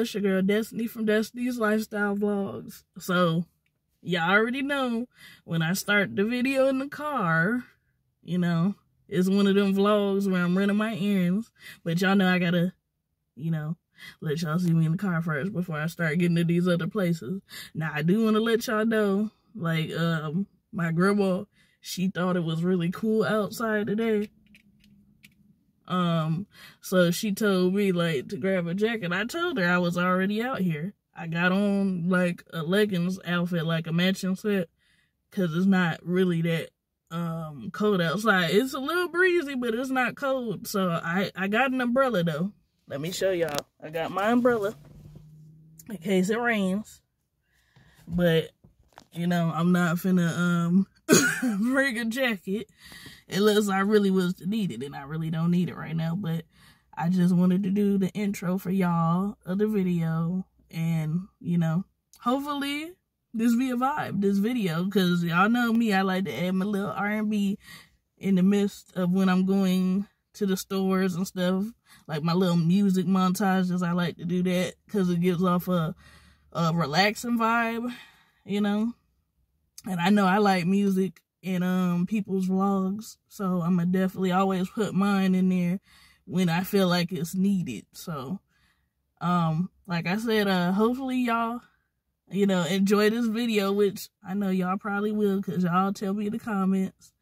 It's your girl Destiny from Destiny's Lifestyle Vlogs. So, y'all already know when I start the video in the car, you know, it's one of them vlogs where I'm running my errands. But y'all know I gotta, you know, let y'all see me in the car first before I start getting to these other places. Now, I do want to let y'all know, like, um, my grandma, she thought it was really cool outside today. Um, so she told me like to grab a jacket. I told her I was already out here. I got on like a leggings outfit, like a matching set, cause it's not really that um cold outside. It's a little breezy, but it's not cold. So I I got an umbrella though. Let me show y'all. I got my umbrella in case it rains. But you know, I'm not finna um bring a jacket unless I really was to need it, and I really don't need it right now. But I just wanted to do the intro for y'all of the video, and you know, hopefully this be a vibe, this video, because y'all know me, I like to add my little R&B in the midst of when I'm going to the stores and stuff, like my little music montages. I like to do that because it gives off a, a relaxing vibe, you know. And I know I like music in um people's vlogs. So I'm gonna definitely always put mine in there when I feel like it's needed. So um like I said, uh hopefully y'all you know enjoy this video, which I know y'all probably will because y'all tell me in the comments.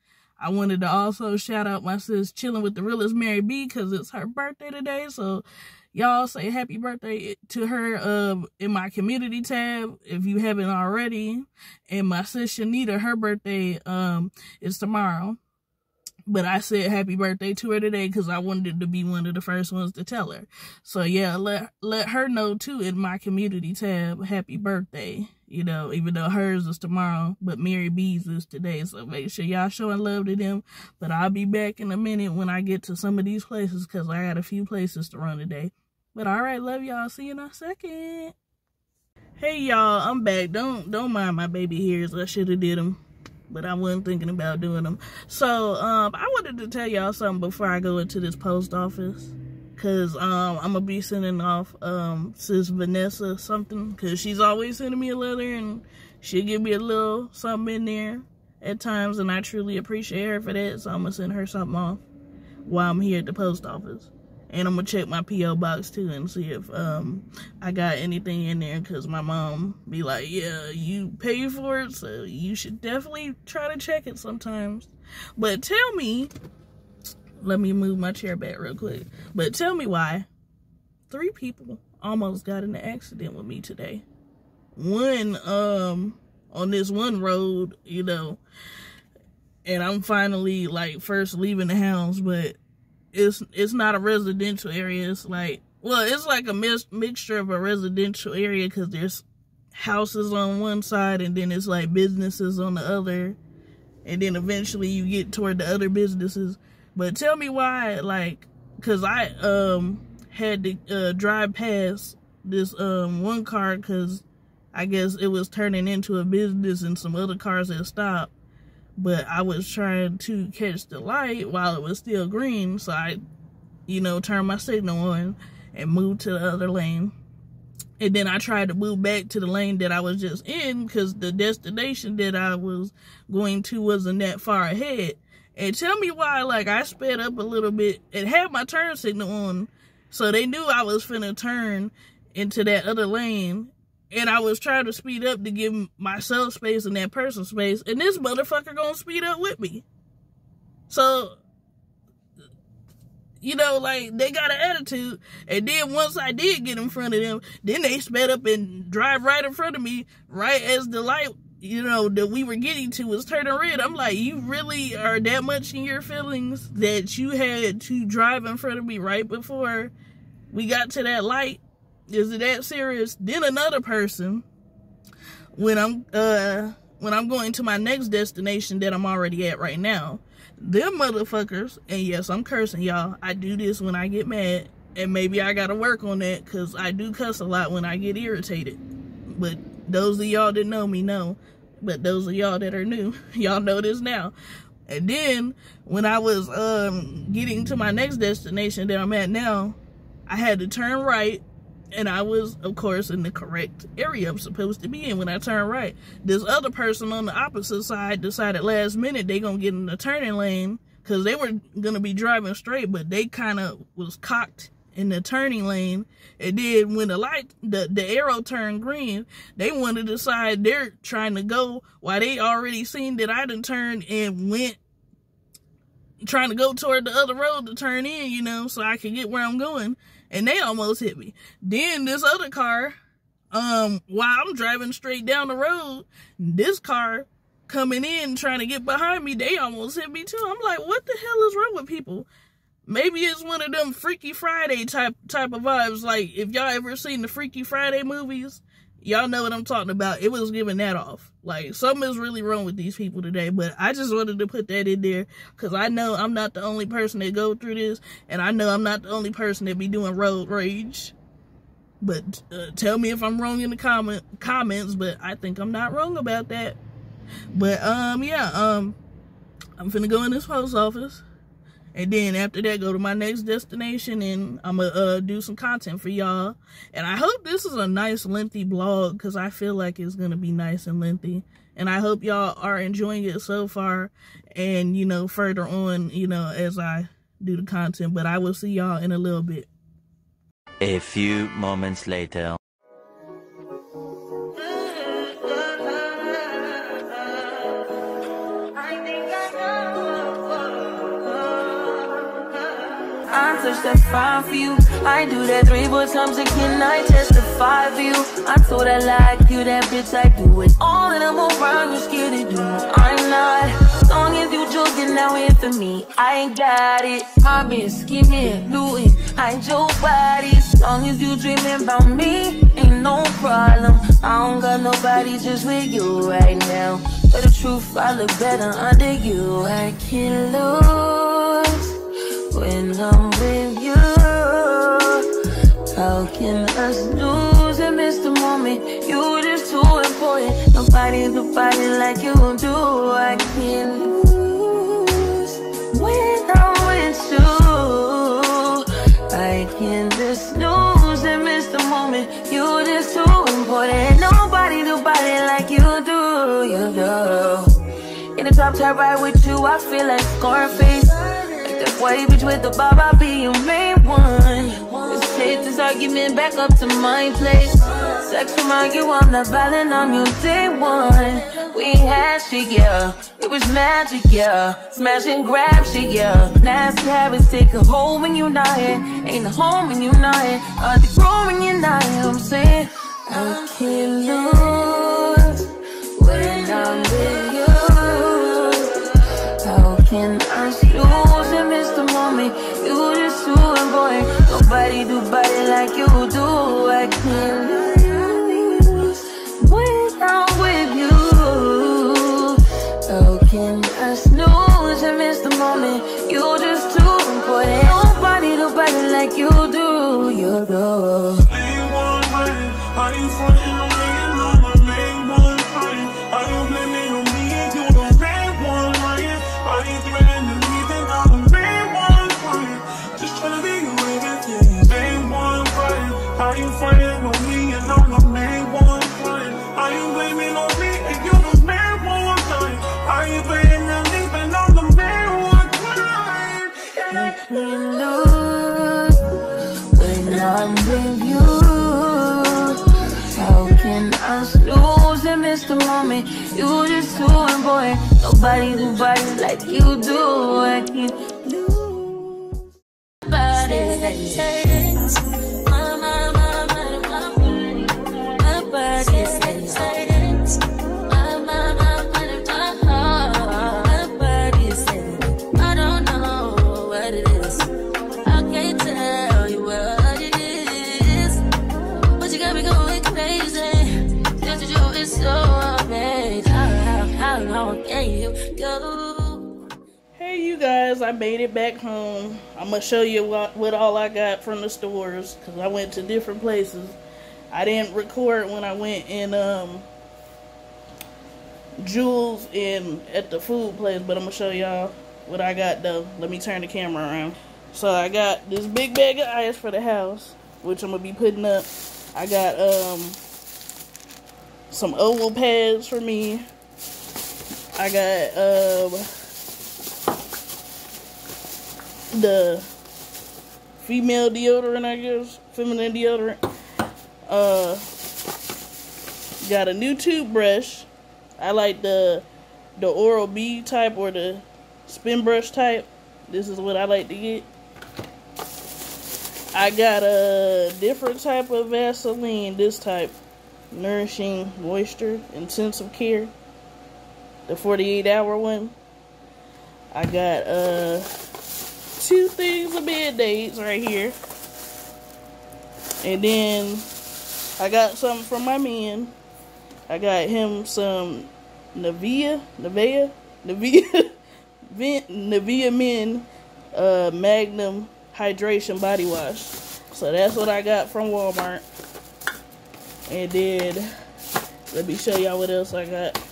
I wanted to also shout out my sis chilling with the realest Mary B because it's her birthday today. So y'all say happy birthday to her uh, in my community tab if you haven't already. And my sister Nita, her birthday um is tomorrow. But I said happy birthday to her today because I wanted to be one of the first ones to tell her. So yeah, let let her know too in my community tab, happy birthday. You know, even though hers is tomorrow, but Mary B's is today. So make sure y'all showing love to them. But I'll be back in a minute when I get to some of these places because I got a few places to run today. But all right, love y'all. See you in a second. Hey y'all, I'm back. Don't don't mind my baby hairs. I should have did them, but I wasn't thinking about doing them. So um, I wanted to tell y'all something before I go into this post office, cause um I'm gonna be sending off um sis Vanessa something, cause she's always sending me a letter and she'll give me a little something in there at times, and I truly appreciate her for that. So I'm gonna send her something off while I'm here at the post office. And I'm gonna check my P.O. box too and see if um I got anything in there because my mom be like, yeah, you pay for it, so you should definitely try to check it sometimes. But tell me, let me move my chair back real quick. But tell me why three people almost got in an accident with me today. One, um, on this one road, you know, and I'm finally like first leaving the house, but it's it's not a residential area. It's like well, it's like a mix, mixture of a residential area because there's houses on one side and then it's like businesses on the other, and then eventually you get toward the other businesses. But tell me why, like, cause I um had to uh, drive past this um one car because I guess it was turning into a business and some other cars had stopped but I was trying to catch the light while it was still green, so I, you know, turned my signal on and moved to the other lane. And then I tried to move back to the lane that I was just in because the destination that I was going to wasn't that far ahead. And tell me why, like, I sped up a little bit and had my turn signal on, so they knew I was finna turn into that other lane and I was trying to speed up to give myself space and that person space, and this motherfucker gonna speed up with me. So, you know, like they got an attitude, and then once I did get in front of them, then they sped up and drive right in front of me, right as the light, you know, that we were getting to was turning red. I'm like, you really are that much in your feelings that you had to drive in front of me right before we got to that light is it that serious? Then another person, when I'm uh when I'm going to my next destination that I'm already at right now, them motherfuckers, and yes, I'm cursing y'all. I do this when I get mad, and maybe I gotta work on that because I do cuss a lot when I get irritated. But those of y'all that know me know. But those of y'all that are new, y'all know this now. And then when I was um getting to my next destination that I'm at now, I had to turn right and I was, of course, in the correct area I'm supposed to be in when I turned right. This other person on the opposite side decided last minute they gonna get in the turning lane because they were gonna be driving straight, but they kind of was cocked in the turning lane. And then when the light, the, the arrow turned green, they wanted to decide they're trying to go while they already seen that I done turned and went trying to go toward the other road to turn in, you know, so I could get where I'm going. And they almost hit me. Then this other car, um, while I'm driving straight down the road, this car coming in trying to get behind me, they almost hit me too. I'm like, what the hell is wrong with people? Maybe it's one of them Freaky Friday type type of vibes. Like if y'all ever seen the Freaky Friday movies, y'all know what I'm talking about. It was giving that off. Like something is really wrong with these people today. But I just wanted to put that in there because I know I'm not the only person that go through this, and I know I'm not the only person that be doing road rage. But uh, tell me if I'm wrong in the comment comments. But I think I'm not wrong about that. But um yeah um I'm finna go in this post office and then after that go to my next destination and i'm gonna uh, do some content for y'all. And i hope this is a nice lengthy vlog because i feel like it's gonna be nice and lengthy. And i hope y'all are enjoying it so far. And you know further on you know as i do the content. But i will see y'all in a little bit. A few moments later touch, that's fine for you. I do that three, four times again, I testify for you. I told her like you, that bitch, I do it. All that I'm around, you scared to do. I'm not. As long as you joking, now in for me. I ain't got it. I've been scheming, looting, I ain't your body. As long as you dreaming about me, ain't no problem. I don't got nobody just with you right now. But the truth, I look better under you. I can't lose Nobody do body like you do. I can't lose when I'm with you. I can't just lose and miss the moment. You're just too important. Nobody do body like you do. You do. In the top tier ride with you, I feel like Scarface. White bitch with the bob, I'll be your main one. Let's take this argument back up to my place. Sex remind you I'm not violent on your day one. We had shit, yeah. It was magic, yeah. Smash and grab shit, yeah. Nasty habits take a hold when you're not here. Ain't a home when you're not here. Are they growing you're not here? I'm saying I can't lose when I'm with you. How can I lose and miss the moment? You just too important. Nobody do body like you do. I can't lose miss the moment? You just too important. Nobody do body like you do. I can't lose. Body my, Hey you guys, I made it back home. I'm gonna show you what, what all I got from the stores because I went to different places. I didn't record when I went in um Jules in at the food place, but I'm gonna show y'all what I got though. Let me turn the camera around. So I got this big bag of ice for the house. which I'm gonna be putting up. I got um some oval pads for me. I got um the female deodorant, I guess, feminine deodorant. Uh, got a new toothbrush. I like the the Oral B type or the spin brush type. This is what I like to get. I got a different type of Vaseline. This type, nourishing moisture, intensive care. The 48 hour one. I got uh two things of band-aids right here. And then I got something from my man. I got him some Nivea, Nivea, Nivea, Nivea Men uh, Maximum Hydration Body Wash. So that's what I got from Walmart. And then let me show y'all what else I got.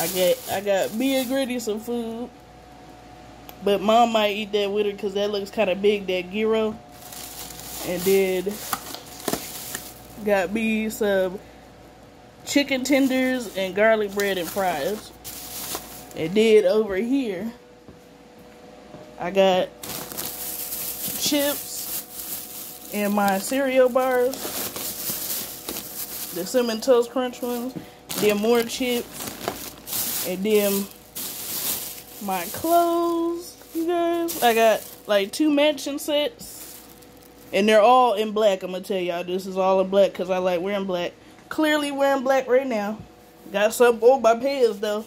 I got I got me and Gritty some food. But mom might eat that with her because that looks kind of big, that gyro. And then got me some chicken tenders and garlic bread and fries. And then over here, I got chips and my cereal bars. The Cinnamon Toast Crunch ones. Then more chips. And then my clothes, you guys. I got like two matching sets. And they're all in black. I'm going to tell y'all this is all in black because I like wearing black. Clearly wearing black right now. Got some on my pants though.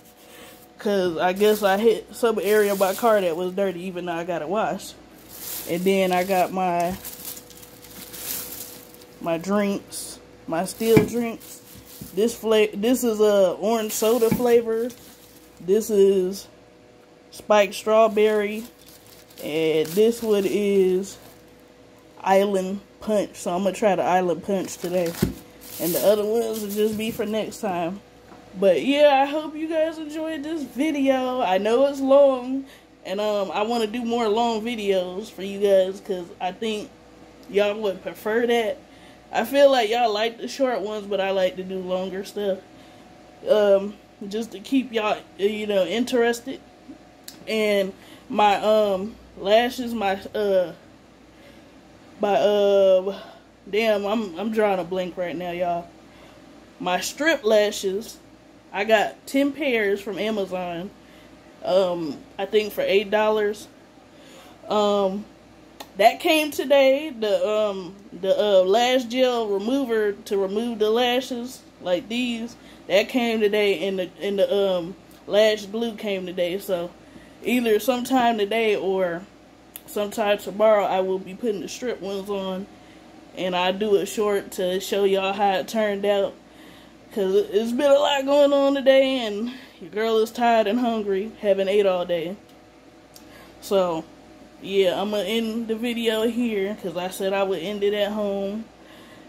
Because I guess I hit some area of my car that was dirty even though I got it washed. And then I got my my drinks, my steel drinks. This flavor, this is a orange soda flavor. This is spiked strawberry, and this one is island punch. So I'm gonna try the island punch today, and the other ones will just be for next time. But yeah, I hope you guys enjoyed this video. I know it's long, and um, I want to do more long videos for you guys because I think y'all would prefer that. I feel like y'all like the short ones, but I like to do longer stuff. Um, just to keep y'all, you know, interested. And my um lashes, my uh, my uh, damn, I'm I'm drawing a blank right now, y'all. My strip lashes, I got ten pairs from Amazon. Um, I think for eight dollars. Um, that came today. The um the uh, lash gel remover to remove the lashes like these that came today, and the and the um lash glue came today. So either sometime today or sometime tomorrow, I will be putting the strip ones on, and I do it short to show y'all how it turned out. Cause it's been a lot going on today, and your girl is tired and hungry, haven't ate all day. So yeah, I'm gonna end the video here because I said I would end it at home.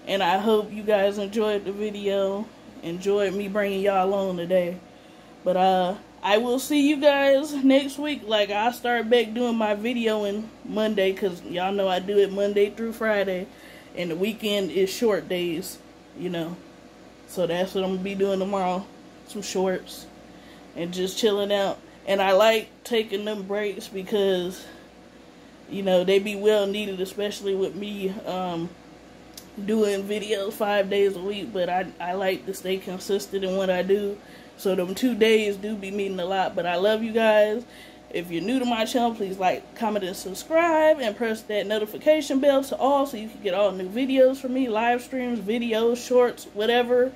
And I hope you guys enjoyed the video, enjoyed me bringing y'all along today. But uh, I will see you guys next week. Like I start back doing my video on Monday because y'all know I do it Monday through Friday, and the weekend is short days, you know. So that's what I'm gonna be doing tomorrow, some shorts, and just chilling out. And I like taking them breaks because you know they be well needed especially with me um doing videos five days a week but i i like to stay consistent in what i do. So them two days do be meeting a lot but i love you guys. If you're new to my channel please like comment and subscribe and press that notification bell to all so you can get all new videos from me live streams videos shorts whatever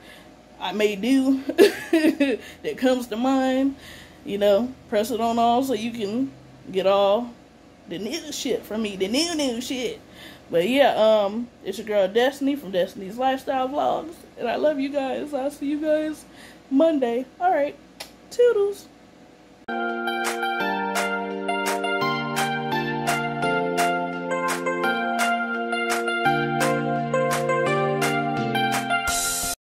i may do that comes to mind. You know press it on all so you can get all the new shit from me, the new new shit. But yeah, um, it's your girl Destiny from Destiny's Lifestyle Vlogs, and I love you guys. I'll see you guys Monday. All right, toodles.